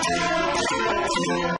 フフフフ。